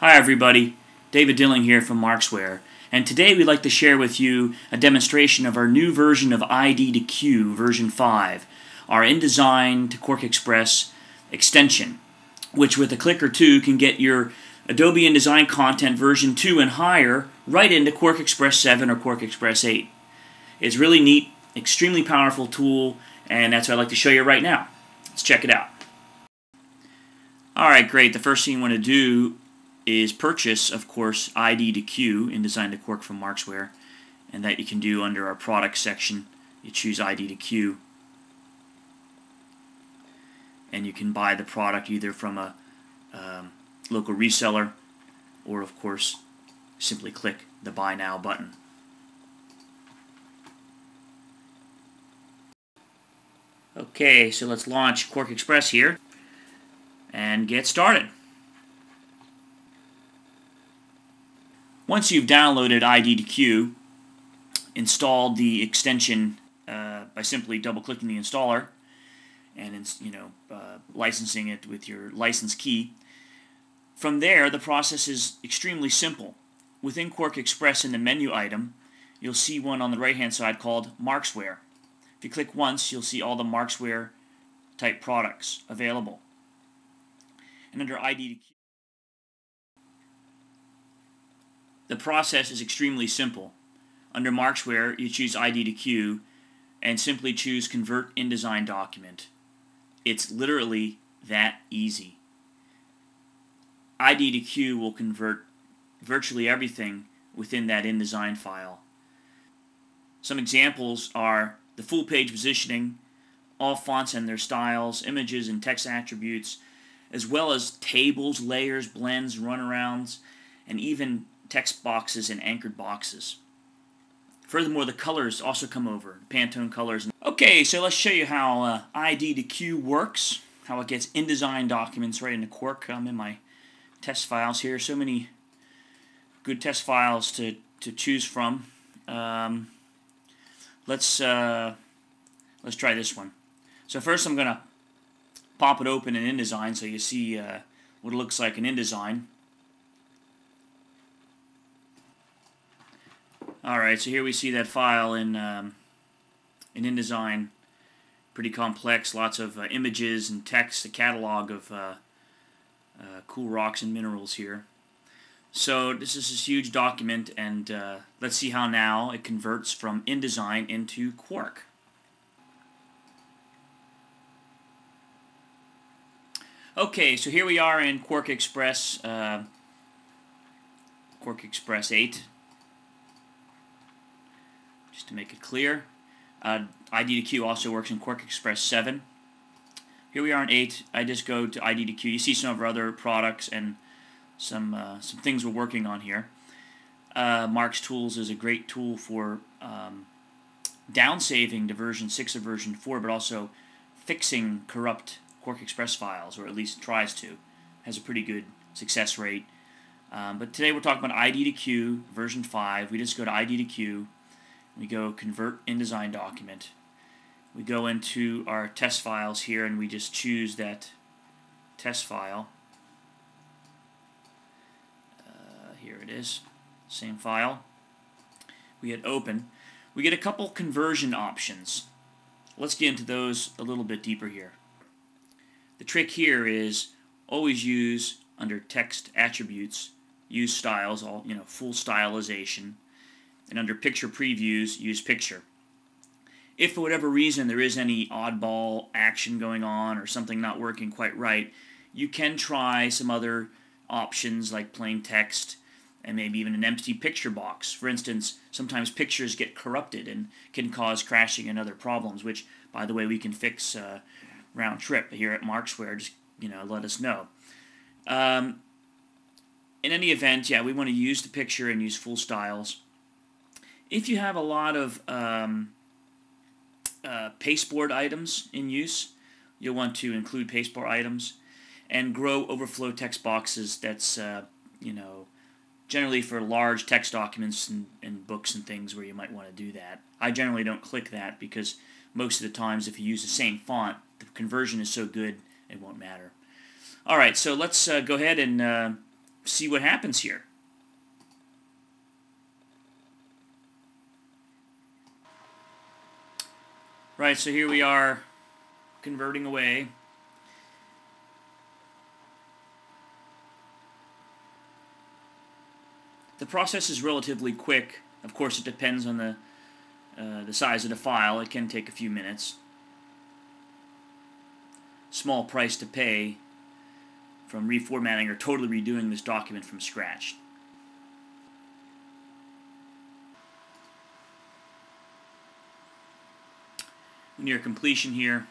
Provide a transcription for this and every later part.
Hi everybody, David Dilling here from Markzware, and today we'd like to share with you a demonstration of our new version of ID2Q version 5, our InDesign to Quark Express XTension, which with a click or two can get your Adobe InDesign content version 2 and higher right into QuarkXPress 7 or QuarkXPress 8. It's really neat, extremely powerful tool, and that's what I'd like to show you right now. Let's check it out. Alright, great. The first thing you want to do is purchase, of course, ID2Q in Design to Quark from Markzware, and that you can do under our product section. You choose ID2Q, and you can buy the product either from a um, local reseller or, of course, simply click the Buy Now button. Okay, so let's launch QuarkXPress here and get started. Once you've downloaded ID2Q, installed the XTension uh, by simply double-clicking the installer and you know uh, licensing it with your license key. From there, the process is extremely simple. Within QuarkXPress in the menu item, you'll see one on the right-hand side called Markzware. If you click once, you'll see all the Markzware type products available. And under ID2Q, The process is extremely simple. Under Markzware, you choose ID2Q and simply choose Convert InDesign Document. It's literally that easy. ID2Q will convert virtually everything within that InDesign file. Some examples are the full page positioning, all fonts and their styles, images and text attributes, as well as tables, layers, blends, runarounds, and even text boxes and anchored boxes. Furthermore, the colors also come over, Pantone colors. Okay, so let's show you how uh, ID2Q works, how it gets InDesign documents right into Quark. I'm in my test files here. So many good test files to, to choose from. Um, let's, uh, let's try this one. So first I'm going to pop it open in InDesign so you see uh, what it looks like in InDesign. Alright, so here we see that file in, um, in InDesign. Pretty complex, lots of uh, images and text, a catalog of uh, uh, cool rocks and minerals here. So this is this huge document, and uh, let's see how now it converts from InDesign into Quark. Okay, so here we are in QuarkXPress, uh, QuarkXPress 8 just to make it clear. Uh, ID2Q also works in QuarkXPress 7. Here we are in 8. I just go to ID2Q. You see some of our other products and some uh, some things we're working on here. Uh, MarkzTools is a great tool for um, downsaving to version 6 or version 4, but also fixing corrupt QuarkXPress files, or at least tries to. Has a pretty good success rate. Um, but today we're talking about ID Q version 5. We just go to ID Q we go convert InDesign document. We go into our test files here and we just choose that test file. Uh, here it is, same file. We hit open. We get a couple conversion options. Let's get into those a little bit deeper here. The trick here is always use under text attributes, use styles, all you know, full stylization and under picture previews, use picture. If for whatever reason there is any oddball action going on or something not working quite right, you can try some other options like plain text and maybe even an empty picture box. For instance, sometimes pictures get corrupted and can cause crashing and other problems, which, by the way, we can fix uh, round trip here at Markzware. Just you know, let us know. Um, in any event, yeah, we want to use the picture and use full styles if you have a lot of um, uh, pasteboard items in use, you'll want to include pasteboard items and grow overflow text boxes that's, uh, you know, generally for large text documents and, and books and things where you might want to do that. I generally don't click that because most of the times if you use the same font, the conversion is so good it won't matter. Alright, so let's uh, go ahead and uh, see what happens here. Right, so here we are converting away. The process is relatively quick. Of course, it depends on the uh, the size of the file. It can take a few minutes. Small price to pay from reformatting or totally redoing this document from scratch. Near completion here.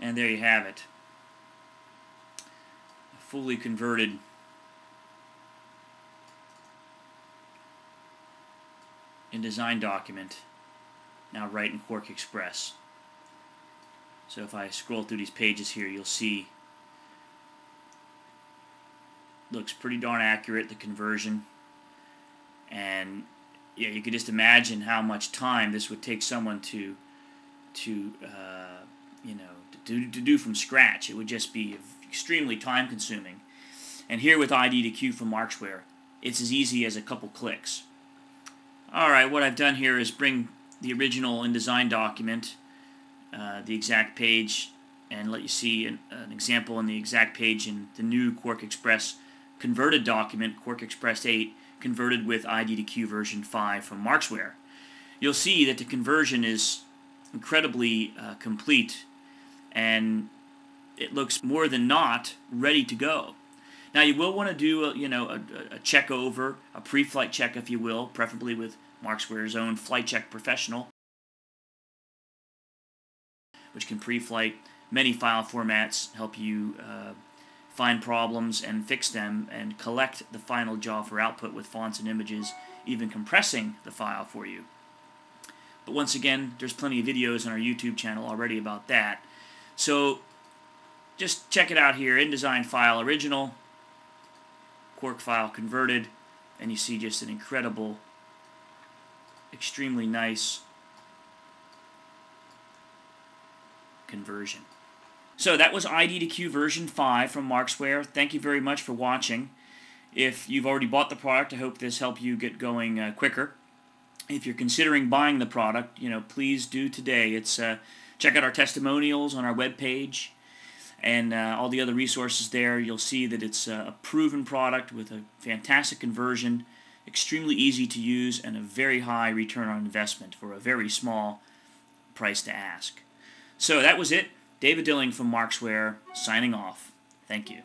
And there you have it. A fully converted InDesign document now right in QuarkXPress. So if I scroll through these pages here, you'll see looks pretty darn accurate, the conversion. And yeah, you could just imagine how much time this would take someone to to uh, you know to, to do from scratch. It would just be extremely time consuming. And here with ID2Q from Markzware, it's as easy as a couple clicks. Alright, what I've done here is bring the original InDesign document, uh, the exact page, and let you see an, an, example on the exact page in the new QuarkXPress converted document, QuarkXPress 8, converted with ID2Q version 5 from Markzware. You'll see that the conversion is incredibly uh, complete and it looks more than not ready to go. Now you will want to do a, you know a, a check over, a pre-flight check if you will, preferably with Markzware's own FlightCheck Professional, which can pre-flight many file formats, help you uh, find problems and fix them, and collect the final JAW for output with fonts and images, even compressing the file for you. But once again, there's plenty of videos on our YouTube channel already about that. So just check it out here, InDesign file original, Quark file converted, and you see just an incredible, extremely nice conversion. So that was ID2Q version 5 from Markzware. Thank you very much for watching. If you've already bought the product, I hope this helped you get going uh, quicker. If you're considering buying the product, you know, please do today. It's uh, check out our testimonials on our webpage and uh, all the other resources there. You'll see that it's a proven product with a fantastic conversion, extremely easy to use, and a very high return on investment for a very small price to ask. So that was it. David Dilling from Markzware signing off. Thank you.